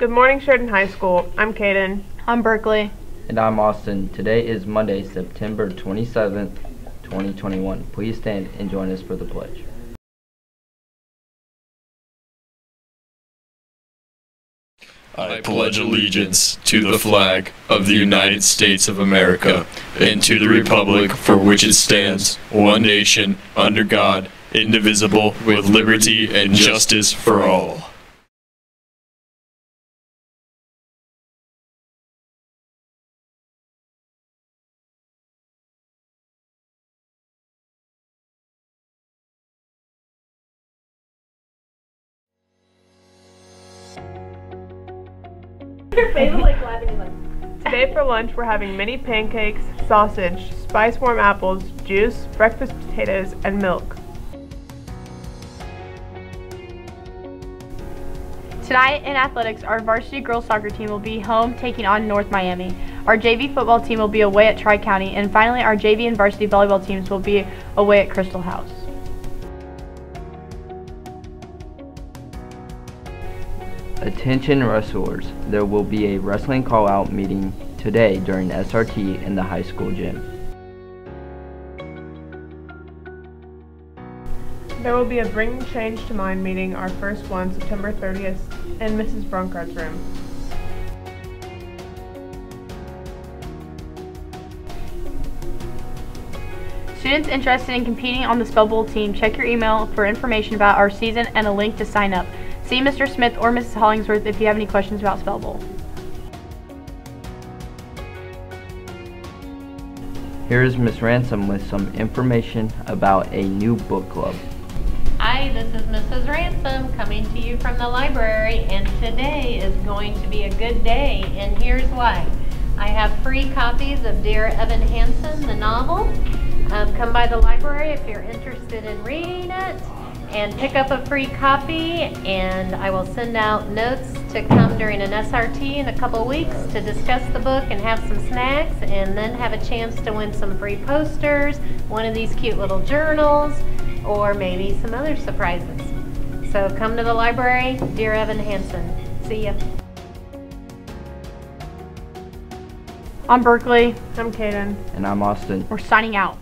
Good morning, Sheridan High School. I'm Kaden. I'm Berkeley. And I'm Austin. Today is Monday, September 27th, 2021. Please stand and join us for the pledge. I pledge allegiance to the flag of the United States of America and to the republic for which it stands, one nation, under God, indivisible, with liberty and justice for all. Today for lunch, we're having mini pancakes, sausage, spice warm apples, juice, breakfast potatoes, and milk. Tonight in athletics, our varsity girls soccer team will be home taking on North Miami. Our JV football team will be away at Tri County, and finally, our JV and varsity volleyball teams will be away at Crystal House. Attention wrestlers, there will be a wrestling call-out meeting today during SRT in the high school gym. There will be a Bring Change to Mind meeting, our first one, September 30th, in Mrs. Brunkard's room. Students interested in competing on the Spell Bowl team, check your email for information about our season and a link to sign up. See Mr. Smith or Mrs. Hollingsworth if you have any questions about Spell Bowl. Here is Miss Ransom with some information about a new book club. Hi, this is Mrs. Ransom coming to you from the library, and today is going to be a good day, and here's why. I have free copies of Dear Evan Hansen, the novel. Um, come by the library if you're interested in reading it and pick up a free copy and I will send out notes to come during an SRT in a couple weeks to discuss the book and have some snacks and then have a chance to win some free posters, one of these cute little journals, or maybe some other surprises. So come to the library, Dear Evan Hansen. See ya. I'm Berkeley. I'm Kaden. And I'm Austin. We're signing out.